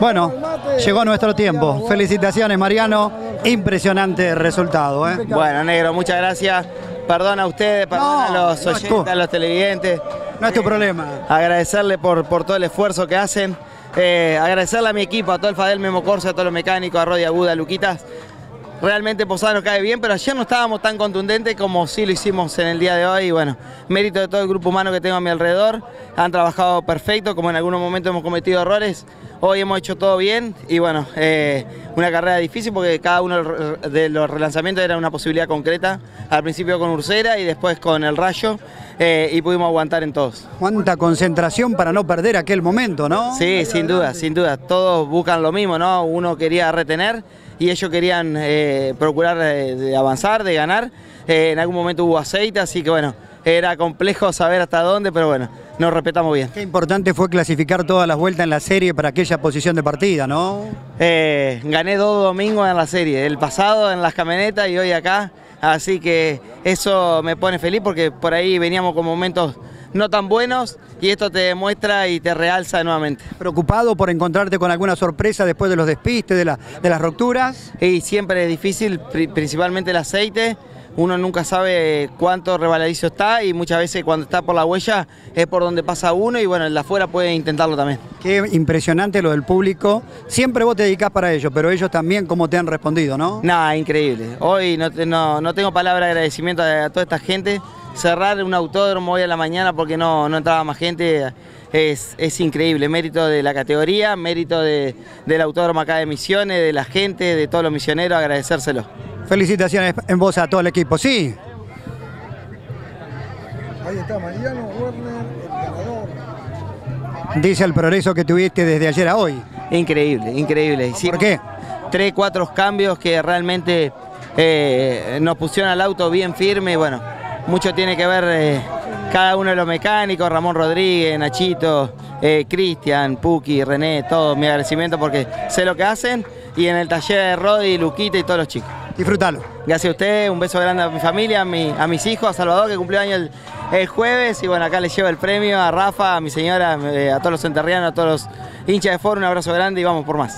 Bueno, llegó nuestro tiempo. Felicitaciones, Mariano. Impresionante resultado. ¿eh? Bueno, negro, muchas gracias. Perdón a ustedes, perdón a los no es oyentes, tu- a los televidentes. No es tu problema. Agradecerle por, por todo el esfuerzo que hacen. Eh, agradecerle a mi equipo, a todo el Fadel Memo Corsa, a todos los mecánicos, a Rodi Aguda, a Luquitas. Realmente Posada nos cae bien, pero ayer no estábamos tan contundentes como sí lo hicimos en el día de hoy. Y bueno, mérito de todo el grupo humano que tengo a mi alrededor. Han trabajado perfecto, como en algunos momentos hemos cometido errores. Hoy hemos hecho todo bien y bueno, eh, una carrera difícil porque cada uno de los relanzamientos era una posibilidad concreta. Al principio con Ursera y después con el Rayo eh, y pudimos aguantar en todos. Cuánta concentración para no perder aquel momento, ¿no? Sí, sin duda, sin duda. Todos buscan lo mismo, ¿no? Uno quería retener y ellos querían eh, procurar eh, de avanzar, de ganar. Eh, en algún momento hubo aceite, así que bueno, era complejo saber hasta dónde, pero bueno, nos respetamos bien. Qué importante fue clasificar todas las vueltas en la serie para aquella posición de partida, ¿no? Eh, gané dos domingos en la serie, el pasado en las camionetas y hoy acá, así que eso me pone feliz porque por ahí veníamos con momentos no tan buenos y esto te demuestra y te realza nuevamente. ¿Preocupado por encontrarte con alguna sorpresa después de los despistes, de, la- de las rupturas? Y siempre es difícil, pri- principalmente el aceite. Uno nunca sabe cuánto rebaladizo está y muchas veces cuando está por la huella es por donde pasa uno y bueno, el de afuera puede intentarlo también. Qué impresionante lo del público. Siempre vos te dedicás para ello, pero ellos también cómo te han respondido, ¿no? Nada, increíble. Hoy no, no, no tengo palabra de agradecimiento a, a toda esta gente. Cerrar un autódromo hoy a la mañana porque no, no entraba más gente es, es increíble. Mérito de la categoría, mérito de- del autódromo acá de Misiones, de la gente, de todos los misioneros, agradecérselo. Felicitaciones en vos a todo el equipo. Sí, Ahí está Mariano Werner, el ganador. dice el progreso que tuviste desde ayer a hoy. Increíble, increíble. ¿Por qué? Tres, cuatro cambios que realmente eh, nos pusieron al auto bien firme. Bueno, mucho tiene que ver eh, cada uno de los mecánicos, Ramón Rodríguez, Nachito, eh, Cristian, Puki, René, todo mi agradecimiento porque sé lo que hacen. Y en el taller de Rodi, Luquita y todos los chicos. Disfrútalo. Gracias a ustedes, un beso grande a mi familia, a, mi- a mis hijos, a Salvador que cumplió año el, el jueves y bueno, acá les llevo el premio a Rafa, a mi señora, eh, a todos los enterrianos, a todos los hinchas de foro, un abrazo grande y vamos por más.